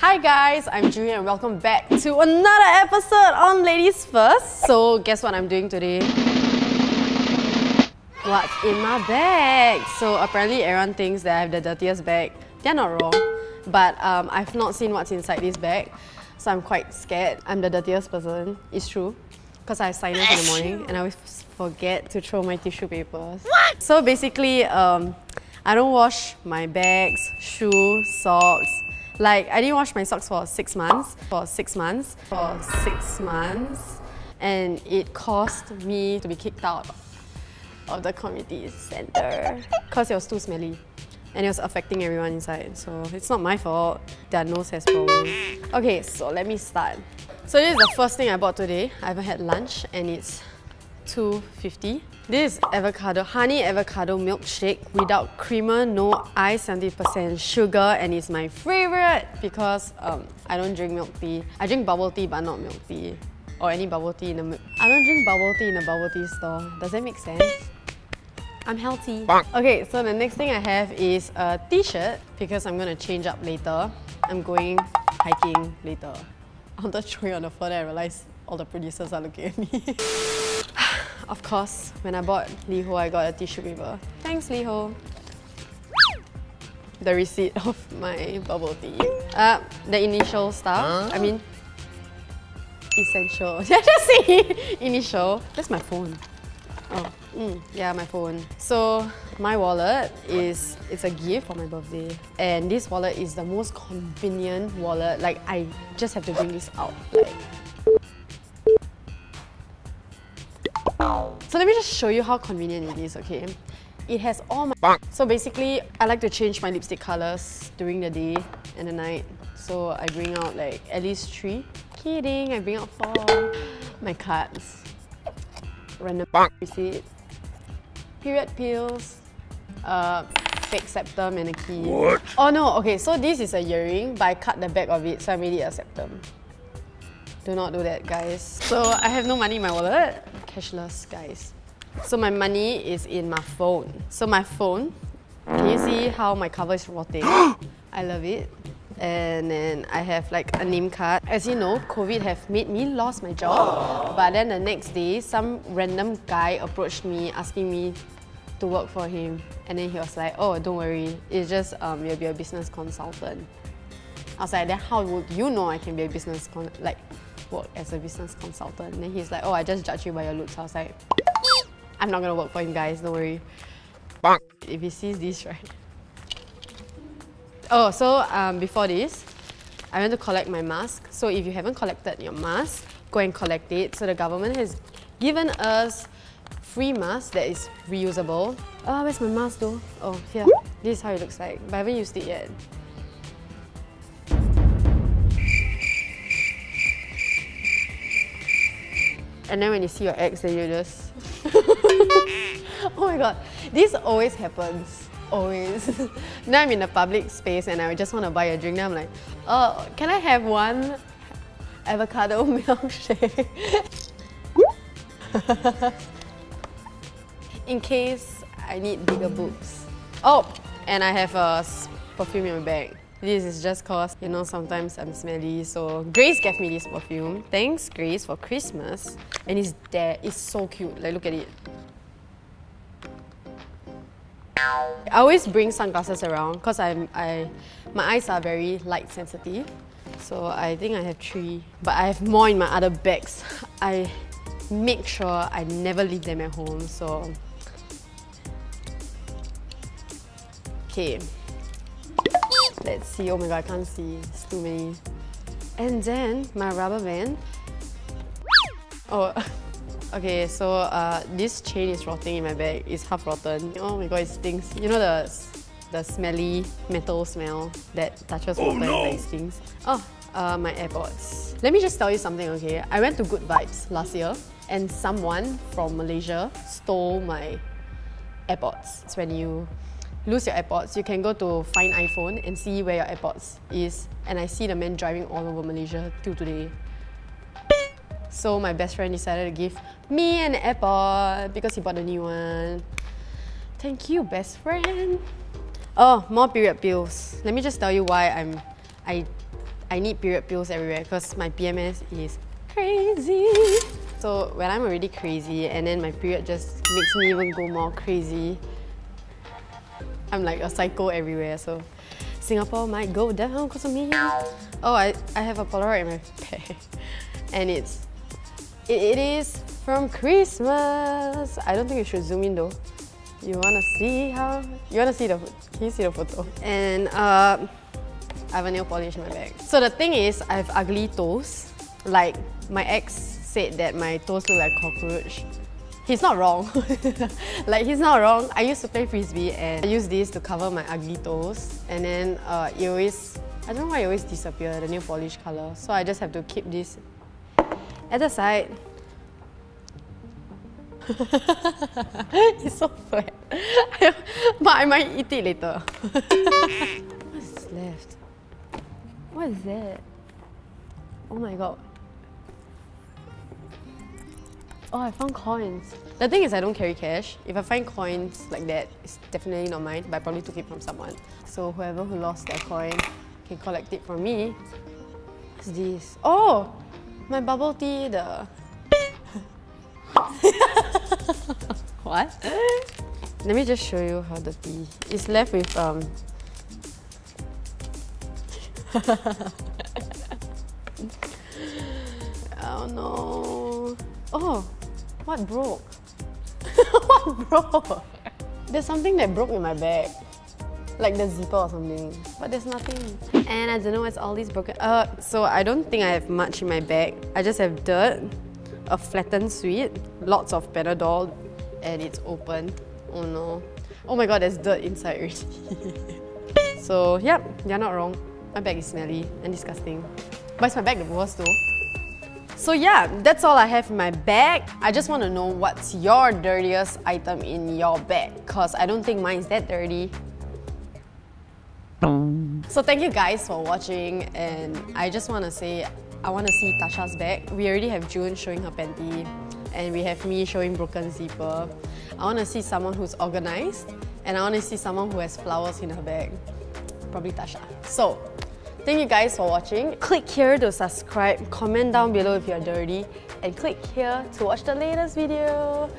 Hi guys, I'm Juhi and welcome back to another episode on Ladies First. So guess what I'm doing today? What's in my bag? So apparently everyone thinks that I have the dirtiest bag. They're not wrong, but um, I've not seen what's inside this bag. So I'm quite scared. I'm the dirtiest person, it's true. Because I sign sinus in the morning and I always forget to throw my tissue papers. What? So basically, um, I don't wash my bags, shoes, socks, like, I didn't wash my socks for six months, for six months, for six months, and it cost me to be kicked out of the community center because it was too smelly and it was affecting everyone inside. So it's not my fault. Their nose has problems. Okay, so let me start. So this is the first thing I bought today. I haven't had lunch and it's 250. This avocado, honey avocado milkshake without creamer, no ice, 70% sugar, and it's my favorite because um, I don't drink milk tea. I drink bubble tea, but not milk tea. Or any bubble tea in a I don't drink bubble tea in a bubble tea store. Does that make sense? I'm healthy. Okay, so the next thing I have is a t-shirt because I'm gonna change up later. I'm going hiking later. I wanted to show you on the phone and I realized all the producers are looking at me. Of course, when I bought Liho, I got a tissue paper. Thanks, Liho. The receipt of my bubble tea. Uh, the initial stuff. Huh? I mean, essential. Did I just say initial? That's my phone. Oh, mm, yeah, my phone. So my wallet is it's a gift for my birthday, and this wallet is the most convenient wallet. Like I just have to bring this out. Like So let me just show you how convenient it is, okay? It has all my... So basically, I like to change my lipstick colors during the day and the night. So I bring out like at least three. Kidding, I bring out four. My cards. Random receipt. Period pills. Uh, fake septum and a key. What? Oh no, okay, so this is a earring, but I cut the back of it, so I made it a septum. Do not do that, guys. So I have no money in my wallet. Cashless, guys. So my money is in my phone. So my phone, can you see how my cover is rotting? I love it. And then I have like a name card. As you know, COVID have made me lost my job. But then the next day, some random guy approached me asking me to work for him. And then he was like, oh, don't worry, it's just um, you'll be a business consultant. I was like, then how would you know I can be a business con like work as a business consultant. And then he's like, oh, I just judge you by your looks. I was like, I'm not gonna work for him, guys, don't worry. Bonk. If he sees this, right? Oh, so um, before this, I went to collect my mask. So if you haven't collected your mask, go and collect it. So the government has given us free mask that is reusable. Oh, where's my mask though? Oh, here. This is how it looks like, but I haven't used it yet. And then when you see your ex, then you just... oh my god, this always happens. Always. now I'm in a public space and I just want to buy a drink. Now I'm like, oh, can I have one avocado milkshake? in case I need bigger boobs. Oh, and I have a perfume in my bag. This is just cause, you know, sometimes I'm smelly. So Grace gave me this perfume. Thanks, Grace, for Christmas. And it's there. It's so cute. Like, look at it. I always bring sunglasses around because I'm, I, my eyes are very light sensitive. So I think I have three, but I have more in my other bags. I make sure I never leave them at home, so... Okay, Let's see. Oh my god, I can't see. It's too many. And then my rubber band. Oh, okay. So uh, this chain is rotting in my bag. It's half rotten. Oh my god, it stinks. You know the the smelly metal smell that touches oh, water no. and it stings. Oh, uh, my AirPods. Let me just tell you something, okay? I went to Good Vibes last year and someone from Malaysia stole my AirPods. It's when you lose your AirPods, you can go to Find iPhone and see where your AirPods is. And I see the man driving all over Malaysia till today. So my best friend decided to give me an AirPod because he bought a new one. Thank you, best friend. Oh, more period pills. Let me just tell you why I'm I I need period pills everywhere because my PMS is crazy. So when I'm already crazy and then my period just makes me even go more crazy, I'm like a psycho everywhere. So Singapore might go down because of me. Oh, I, I have a Polaroid in my bag. And it's, it, it is from Christmas. I don't think you should zoom in though. You wanna see how, you wanna see the, can you see the photo? And uh, I have a nail polish in my bag. So the thing is, I have ugly toes. Like my ex said that my toes look like cockroach. He's not wrong. like he's not wrong. I used to play frisbee and I use this to cover my ugly toes. And then uh, it always, I don't know why it always disappear, the nail polish color. So I just have to keep this at the side. it's so flat. but I might eat it later. What's left? What is that? Oh my god. Oh, I found coins. The thing is, I don't carry cash. If I find coins like that, it's definitely not mine, but I probably took it from someone. So whoever who lost their coin can collect it from me. What's this? Oh! My bubble tea, the... what? Let me just show you how the tea is left with um oh no. Oh, what broke? what broke? There's something that broke in my bag. Like the zipper or something. But there's nothing. And I don't know what's all these broken. Uh, so I don't think I have much in my bag. I just have dirt, a flattened sweet, lots of Panadol, and it's open. Oh no. Oh my god, there's dirt inside already. so, yep, you're not wrong. My bag is smelly and disgusting. But is my bag the worst though? So yeah, that's all I have in my bag. I just want to know what's your dirtiest item in your bag because I don't think mine's that dirty. So thank you guys for watching and I just want to say I want to see Tasha's bag. We already have June showing her panty and we have me showing broken zipper. I want to see someone who's organized and I want to see someone who has flowers in her bag. Probably Tasha. So Thank you guys for watching. Click here to subscribe, comment down below if you're dirty, and click here to watch the latest video.